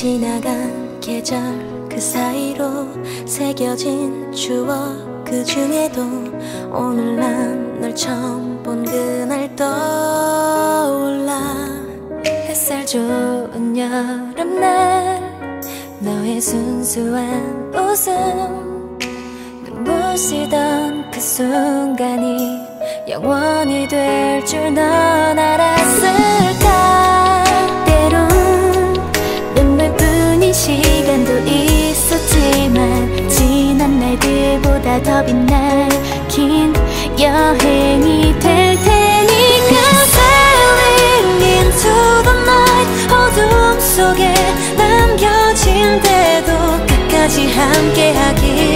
지나간 계절 그 사이로 새겨진 추억 그 중에도 오늘 난 널 처음 본 그날 떠올라. 햇살 좋은 여름날 너의 순수한 웃음 눈물 쓰던 그 순간이 영원히 될 줄 넌 알았 날들보다 더 빛날 긴 여행이 될 테니까 Sailing into the night 어둠 속에 남겨진 대도 끝까지 함께하기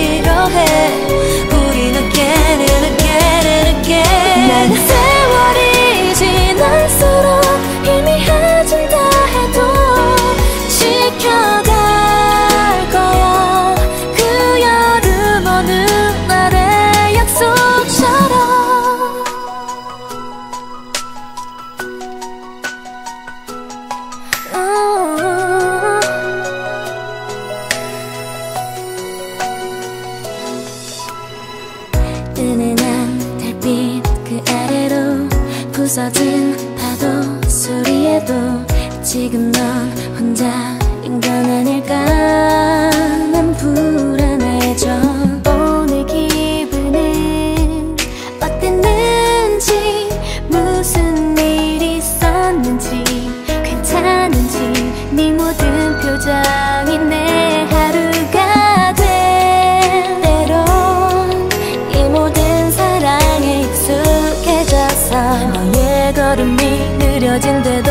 빛 그 아래로 부서진 파도 소리에도 지금 넌 혼자인 건아 너의 걸음이 느려진데도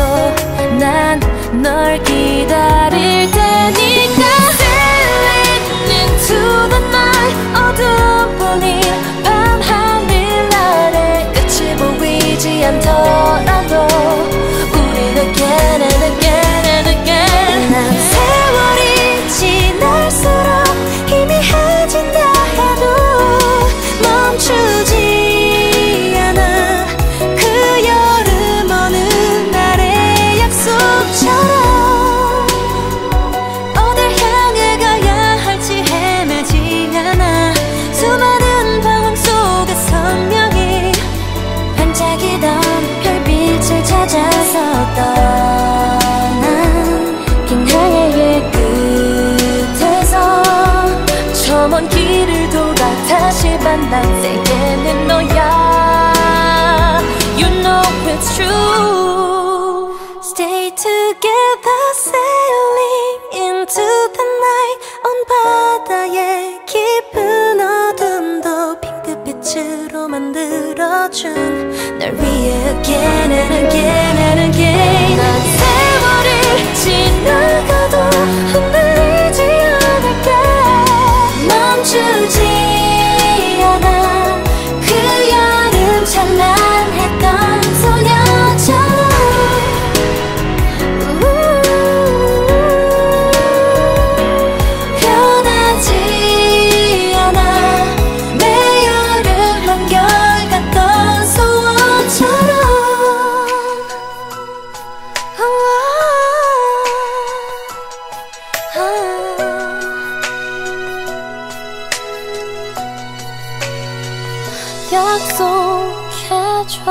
난 널 기다릴 테니까 Sailing into the night 어둠뿐인 밤 하늘 아래 끝이 보이지 않더 길을 돌아 다시 만난 세계는 너야 You know it's true Stay together sailing into the night 온 바다의 깊은 어둠도 핑크빛으로 만들어준 널 위해 again and again and again 약속해줘